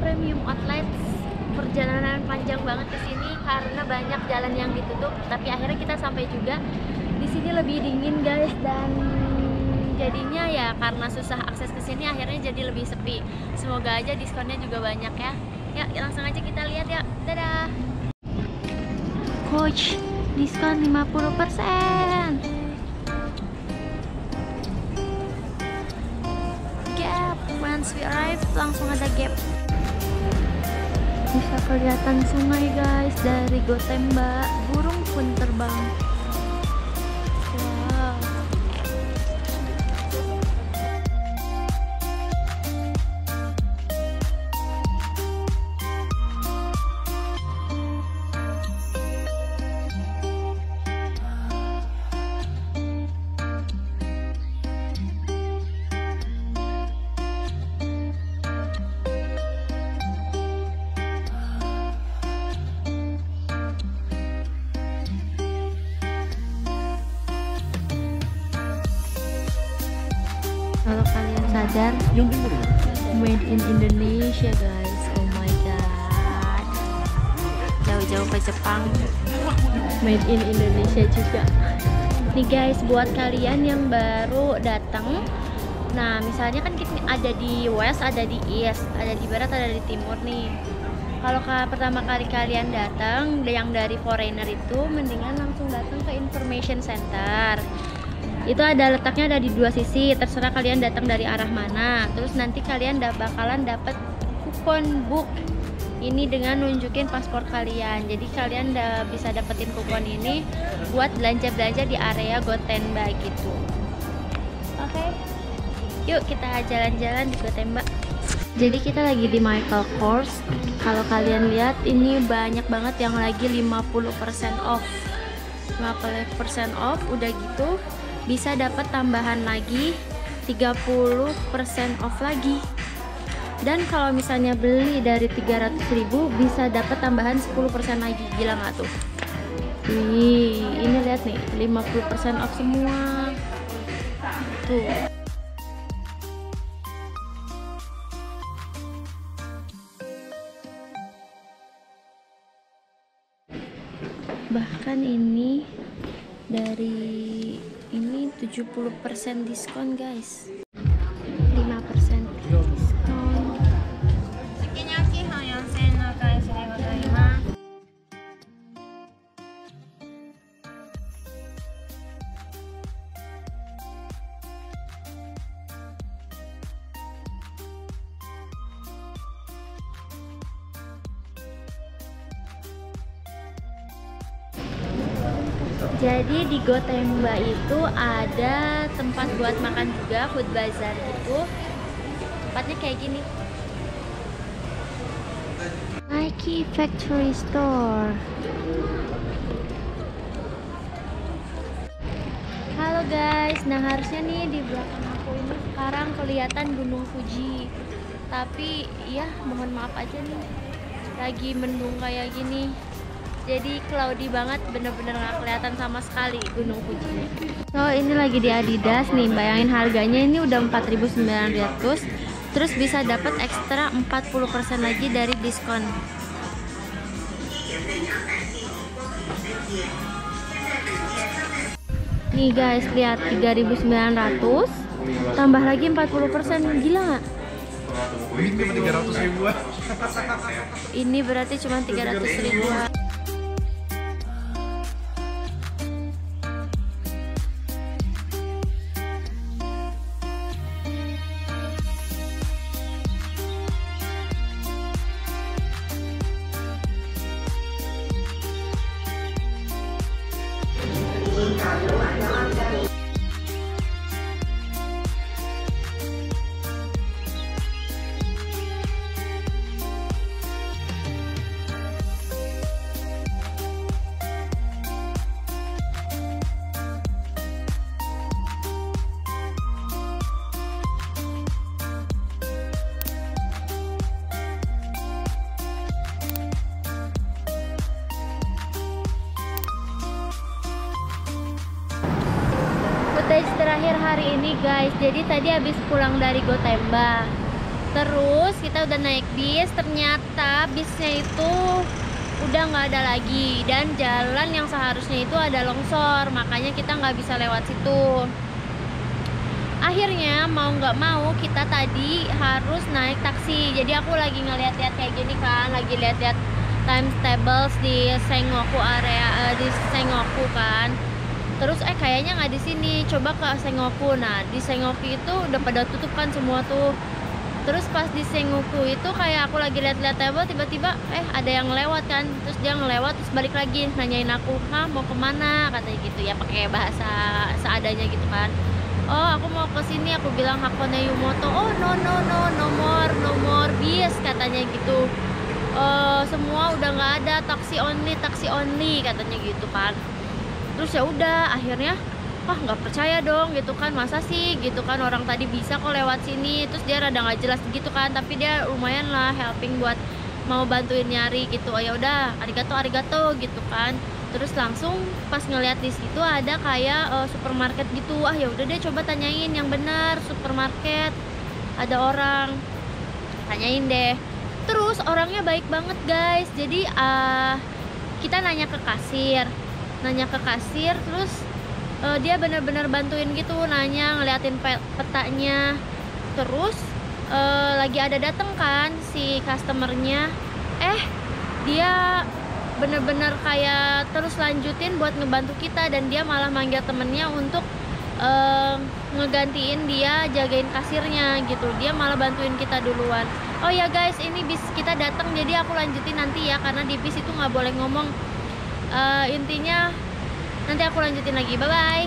premium outlet perjalanan panjang banget ke sini karena banyak jalan yang ditutup. Tapi akhirnya kita sampai juga di sini lebih dingin guys. Dan jadinya ya karena susah akses ke sini akhirnya jadi lebih sepi. Semoga aja diskonnya juga banyak ya. Ya langsung aja kita lihat ya dadah. Coach diskon 50% once we arrive langsung ada gap. Bisa kelihatan sungai guys dari Gotemba burung pun terbang sadar. Ya? made in Indonesia guys. Oh my god. Jauh-jauh ke Jepang. Made in Indonesia juga. Nih guys buat kalian yang baru datang nah misalnya kan kita ada di west ada di east ada di barat ada di timur nih. Kalau ka- pertama kali kalian datang yang dari foreigner itu mendingan langsung datang ke information center itu ada letaknya ada di dua sisi terserah kalian datang dari arah mana. Terus nanti kalian da bakalan dapat kupon book ini dengan nunjukin paspor kalian. Jadi kalian da bisa dapetin kupon ini buat belanja belanja di area Gotemba gitu. Oke. Yuk kita jalan-jalan di Gotemba jadi kita lagi di Michael Kors. Kalau kalian lihat ini banyak banget yang lagi 50% off. 50% off udah gitu bisa dapat tambahan lagi 30% off lagi. Dan kalau misalnya beli dari 300.000 bisa dapat tambahan 10% lagi. Gila nggak tuh? Wih, ini lihat nih 50% off semua. Tuh. Bahkan ini dari ini 70% diskon guys jadi di Gotemba itu ada tempat buat makan juga food bazaar gitu. Tempatnya kayak gini. Nike Factory Store. Halo guys, nah harusnya nih di belakang aku ini sekarang kelihatan Gunung Fuji. Tapi ya mohon maaf aja nih. Lagi mendung kayak gini jadi cloudy banget bener-bener nggak kelihatan sama sekali gunung Fuji so ini lagi di Adidas nih bayangin harganya ini udah 4.900 terus bisa dapat ekstra 40% lagi dari diskon. Nih guys lihat 3.900 tambah lagi 40% gila nggak? Ini cuma 300 ribuan. ini berarti cuma 300 ribuan I know, I know I'm footage terakhir hari ini guys. Jadi tadi habis pulang dari Gotemba. Terus kita udah naik bis. Ternyata bisnya itu udah nggak ada lagi. Dan jalan yang seharusnya itu ada longsor. Makanya kita nggak bisa lewat situ. Akhirnya mau nggak mau kita tadi harus naik taksi. Jadi aku lagi ngeliat-liat kayak gini kan. Lagi lihat-lihat time tables di Sengoku area eh, di Sengoku kan terus eh kayaknya nggak di sini. Coba ke Sengoku. Nah di Sengoku itu udah pada tutup kan semua tuh. Terus pas di Sengoku itu kayak aku lagi lihat-lihat table tiba-tiba eh ada yang lewat kan. Terus dia ngelewat terus balik lagi nanyain aku ah mau ke mana? Katanya gitu ya pakai bahasa seadanya gitu kan. Oh aku mau ke sini aku bilang Hakone Yumoto oh no no no no more no more bis katanya gitu. Eh, semua udah nggak ada taksi only taksi only katanya gitu kan terus ya udah akhirnya wah nggak percaya dong gitu kan. Masa sih? Gitu kan orang tadi bisa kok lewat sini terus dia rada nggak jelas gitu kan. Tapi dia lumayan lah helping buat mau bantuin nyari gitu. Oh ya udah arigato arigato gitu kan. Terus langsung pas ngeliat di situ ada kayak eh, supermarket gitu. Ah ya udah deh coba tanyain yang benar supermarket. Ada orang tanyain deh. Terus orangnya baik banget guys. Jadi ah, kita nanya ke kasir nanya ke kasir terus eh, dia bener-bener bantuin gitu nanya ngeliatin pe- petanya. Terus eh, lagi ada dateng kan si customernya. Eh dia bener-bener kayak terus lanjutin buat ngebantu kita dan dia malah manggil temennya untuk eh, ngegantiin dia jagain kasirnya gitu. Dia malah bantuin kita duluan. Oh ya guys ini bis kita datang jadi aku lanjutin nanti ya karena di bis itu nggak boleh ngomong Eh, intinya nanti aku lanjutin lagi. Bye bye